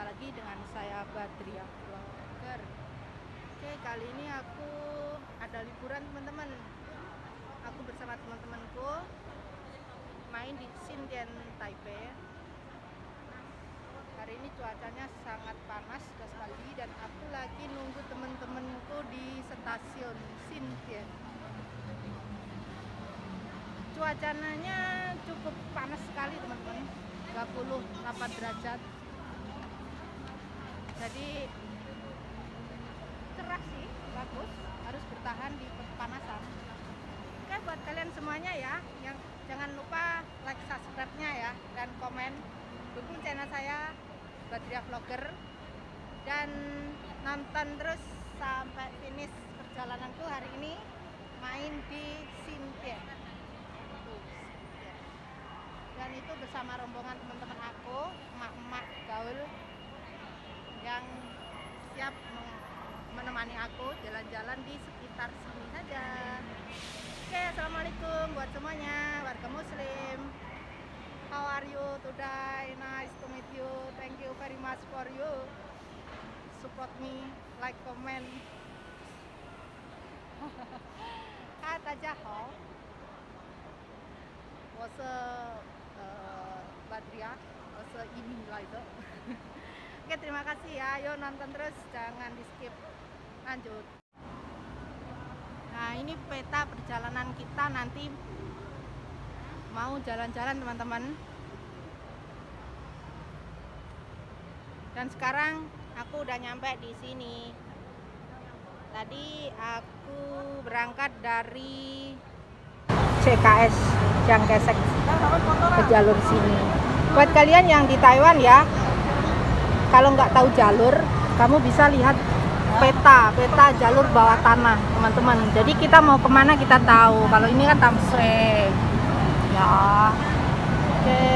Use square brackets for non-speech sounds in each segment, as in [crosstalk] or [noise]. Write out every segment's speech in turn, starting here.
Jumpa lagi dengan saya Badria Vlogger Oke kali ini aku ada liburan teman-teman. Aku bersama teman-temanku Main di Xindian Taipei. Hari ini cuacanya sangat panas sekali Dan aku lagi nunggu teman-temanku di stasiun Xindian Cuacanya cukup panas sekali teman-teman. 38 derajat jadi cerah sih bagus harus bertahan di kepanasan. Oke buat kalian semuanya ya yang jangan lupa like subscribe nya ya dan komen. Dukung channel saya Badria Vlogger. Dan nonton terus sampai finish perjalananku hari ini main di Sintian dan itu bersama rombongan teman-teman aku emak-emak gaul yang siap menemani aku jalan-jalan di sekitar sini saja oke assalamualaikum buat semuanya warga muslim how are you today nice to meet you thank you very much for you support me like comment [laughs] 嗨大家好我是呃 Badria 我是移民来的 [laughs] Oke terima kasih ya. Ayo nonton terus jangan di skip. Lanjut. Nah ini peta perjalanan kita nanti. Mau jalan-jalan teman-teman. Dan sekarang aku udah nyampe di sini. Tadi aku berangkat dari CKS Jangkesek ke jalur sini. Buat kalian yang di Taiwan ya kalau nggak tahu jalur kamu bisa lihat peta peta jalur bawah tanah teman-teman. Jadi kita mau ke mana kita tahu. Kalau ini kan Tamsue ya. Oke.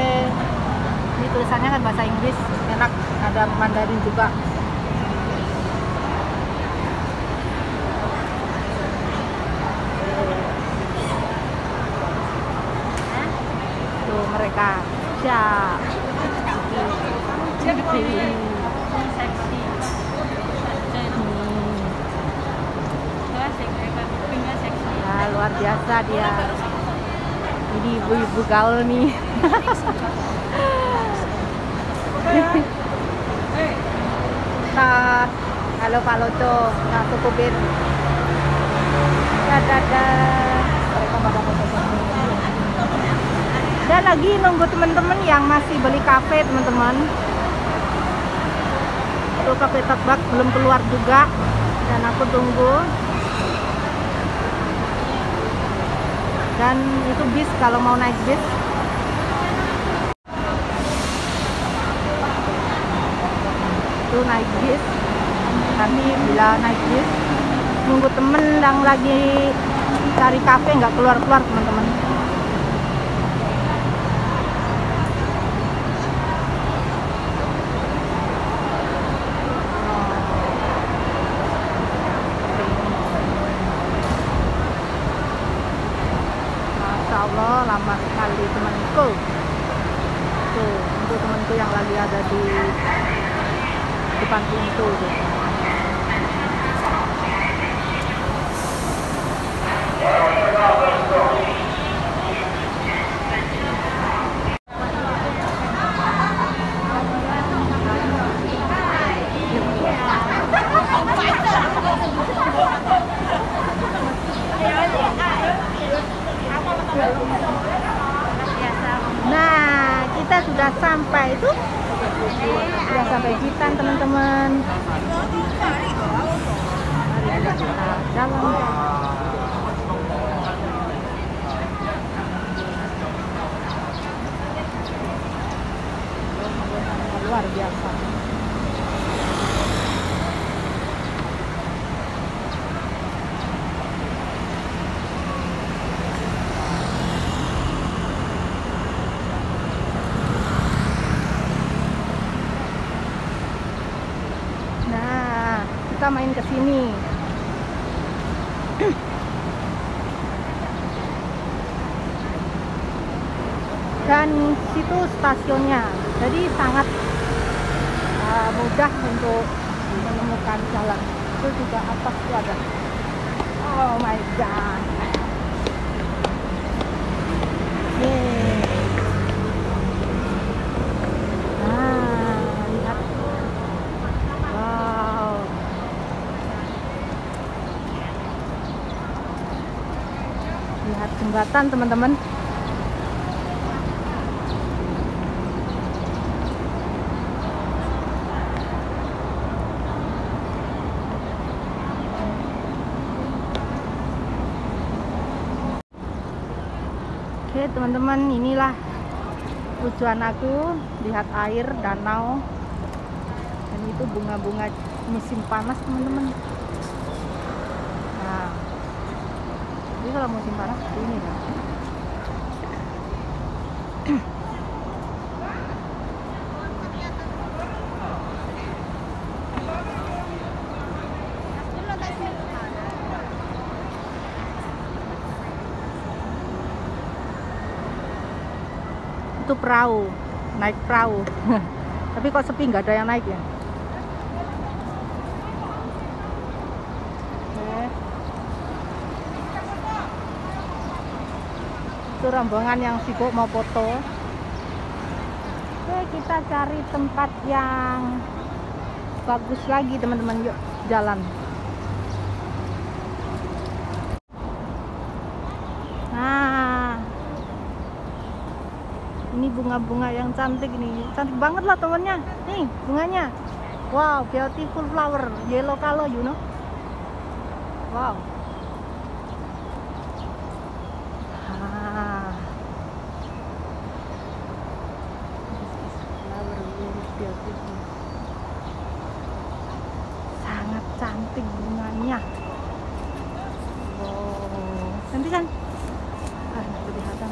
Ini tulisannya kan bahasa Inggris. Enak. Ada Mandarin juga. Tuh mereka. Ya, biasa dia. Ini ibu-ibu gaul nih. nah, halo Pak Loco, nggak. Dadah, mereka. Dan lagi nunggu teman-teman yang masih beli kafe teman-teman. Tuh kafe tebak belum keluar juga dan aku tunggu. Dan itu bis kalau mau naik bis. Itu naik bis. Nanti bila naik bis nunggu temen yang lagi cari kafe nggak keluar-keluar teman-teman. Masya Allah lama sekali temanku tuh untuk temanku yang lagi ada di depan pintu tuh. Nah, kita sudah sampai itu. Sudah sampai Jitan, teman-teman. Mari kita jalan. Luar biasa. Kita main ke sini. Dan situ stasiunnya. Jadi sangat uh, mudah untuk menemukan jalan itu juga atas itu ada oh my god Yeay. Nah, lihat. Wow. Lihat jembatan teman-teman. Oke teman-teman inilah tujuan aku lihat air danau dan itu bunga-bunga musim panas teman-teman nah jadi kalau musim panas seperti ini itu perahu naik perahu. [laughs] Tapi kok sepi nggak ada yang naik ya Oke. Itu rombongan yang sibuk mau foto. Oke kita cari tempat yang bagus lagi teman-teman. Yuk jalan. Nah ini bunga-bunga yang cantik nih cantik banget lah temennya nih bunganya. Wow beautiful flower. Yellow color you know? Wow ah. This is flower very beautiful sangat cantik bunganya wow cantik kan ah kelihatan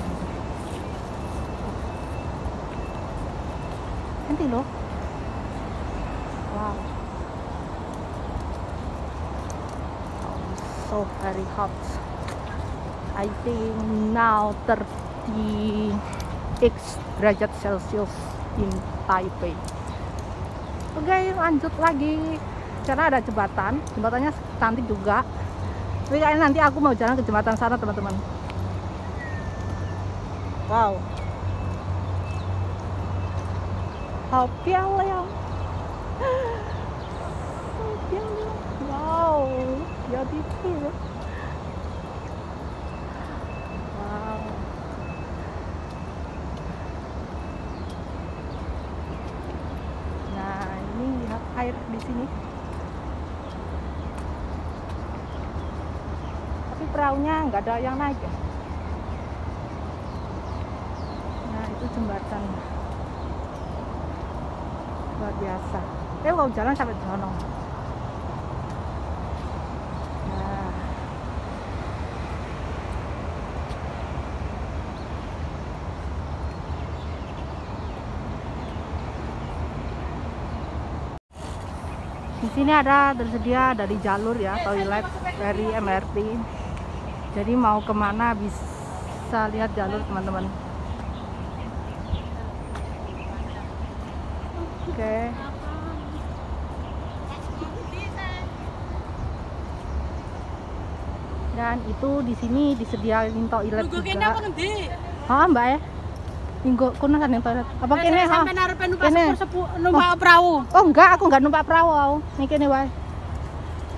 cantik loh. Wow. So very hot. I think now 30 x derajat celcius in Taipei. Oke lanjut lagi. Karena ada jembatan. Jembatannya cantik juga. Tapi kayaknya nanti aku mau jalan ke jembatan sana teman-teman. Wow 好漂亮，好漂亮，哇哦，beautiful，wow。Nah, ini lihat air di sini. Tapi perahunya nggak ada yang naik ya. Nah, itu jembatan luar biasa. Eh mau jalan sampai di sana nah. di sini ada tersedia dari jalur ya toilet dari MRT jadi mau ke mana bisa lihat jalur teman-teman Oke. Dan itu di sini disediain toilet juga. Oh, Mbak ya. Minggu kuno kan yang toilet. Apa kene ha? Sampai narepe numpak Kene. sepur numpak perahu. Oh, enggak, aku enggak numpak perahu aku. Nih kene wae.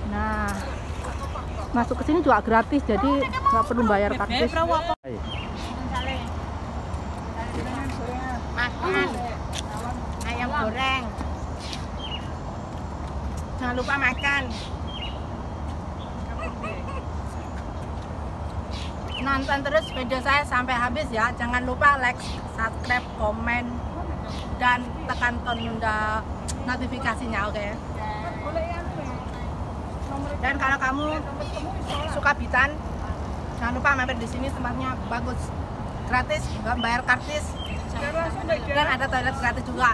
Nah. Masuk ke sini juga gratis, jadi nggak perlu bayar karcis. perahu apa? Makan. Goreng. Jangan lupa makan. Nonton terus video saya sampai habis ya. Jangan lupa like, subscribe, komen, dan tekan tanda notifikasinya, oke? Dan kalau kamu suka bitan, jangan lupa mampir di sini tempatnya bagus, gratis, nggak bayar kartis, dan ada toilet gratis juga.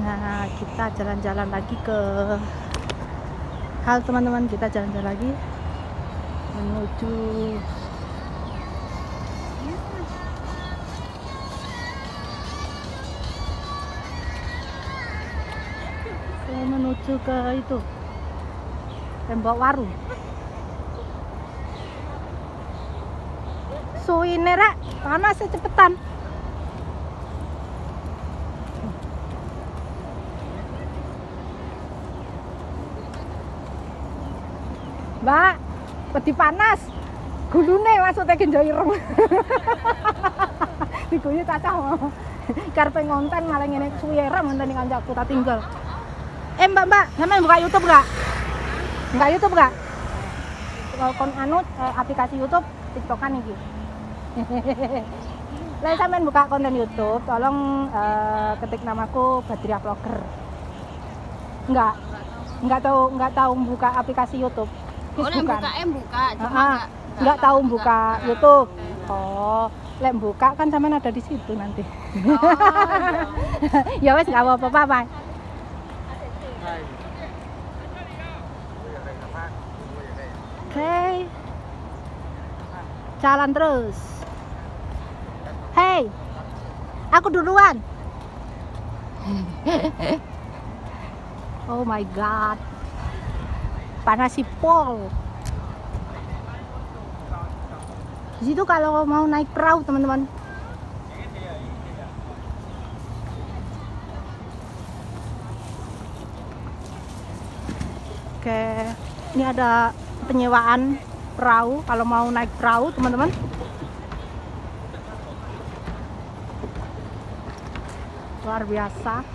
Nah, kita jalan-jalan lagi ke hal teman-teman, kita jalan-jalan lagi menuju saya menuju ke itu tembok warung so ini rak panas cepetan Mbak, peti panas. Gulune maksudnya genjo ireng. [laughs] Diguyu cacah. Karepe ngonten malah ngene suwi ireng ngenteni kancaku tak tinggal. Eh Mbak, Mbak, sampean buka YouTube enggak? Buka YouTube enggak? Kalau kon anu eh, aplikasi YouTube TikTokan iki. [laughs] Lah sampean buka konten YouTube, tolong eh, ketik namaku Badria Vlogger. Enggak. Enggak tahu enggak tahu buka aplikasi YouTube. Oh, buka em buka, cuma Ah, ah. nggak nggak tahu buka. YouTube. Oh, lek buka kan sampean ada di situ nanti. Oh, [laughs] ya wes nggak apa-apa, Bye. Oke. Jalan terus. Hey. Aku duluan. oh my god. Panas si Pol. Di situ kalau mau naik perahu, teman-teman. Oke, ini ada penyewaan perahu kalau mau naik perahu, teman-teman. Luar biasa.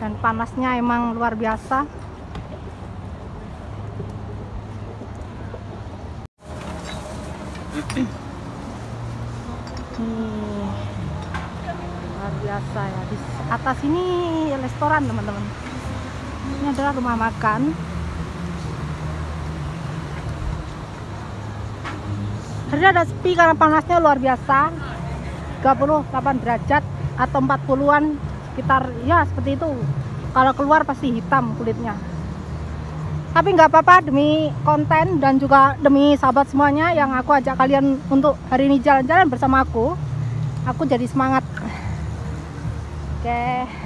Dan panasnya emang luar biasa. Nih, luar biasa ya. Di atas ini restoran, teman-teman. Ini adalah rumah makan. Hari ada sepi karena panasnya luar biasa. 38 derajat atau 40-an sekitar ya seperti itu. Kalau keluar pasti hitam kulitnya. Tapi nggak apa-apa demi konten dan juga demi sahabat semuanya yang aku ajak kalian untuk hari ini jalan-jalan bersama aku. Aku jadi semangat. Oke.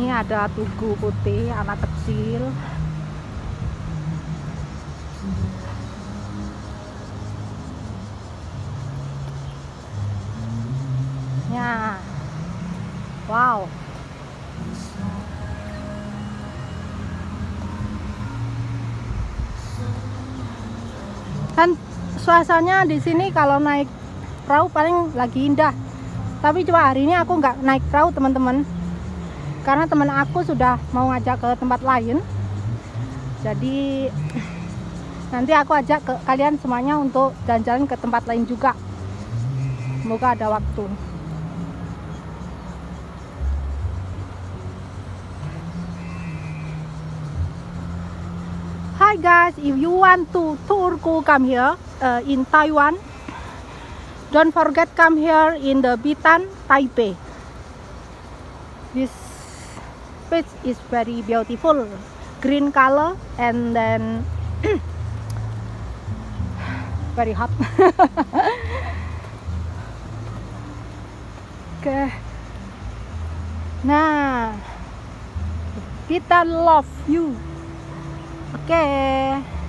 Ini ada tugu putih anak kecil. Ya. Wow. Kan suasananya di sini kalau naik perahu paling lagi indah. Tapi cuma hari ini aku nggak naik perahu teman-teman karena teman aku sudah mau ngajak ke tempat lain. Jadi nanti aku ajak ke kalian semuanya untuk jalan-jalan ke tempat lain juga. Semoga ada waktu. Hi guys, if you want to tour go come here uh, in Taiwan, don't forget come here in the Bitan, Taipei. This place is very beautiful, green color and then [clears throat] very hot. [laughs] Oke. Nah, kita love you. Oke. Nah,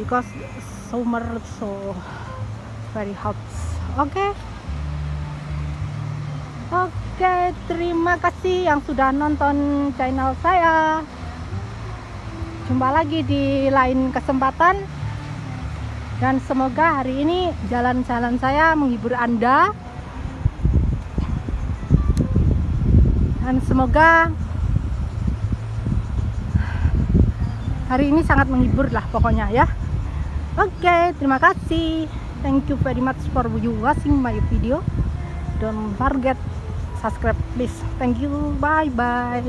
Because summer so very hot. Oke. Oke, terima kasih yang sudah nonton channel saya. Jumpa lagi di lain kesempatan. Dan semoga hari ini jalan-jalan saya menghibur Anda. Dan semoga hari ini sangat menghibur lah pokoknya ya oke okay, terima kasih. Thank you very much for you watching my video. Don't forget subscribe please. Thank you. Bye bye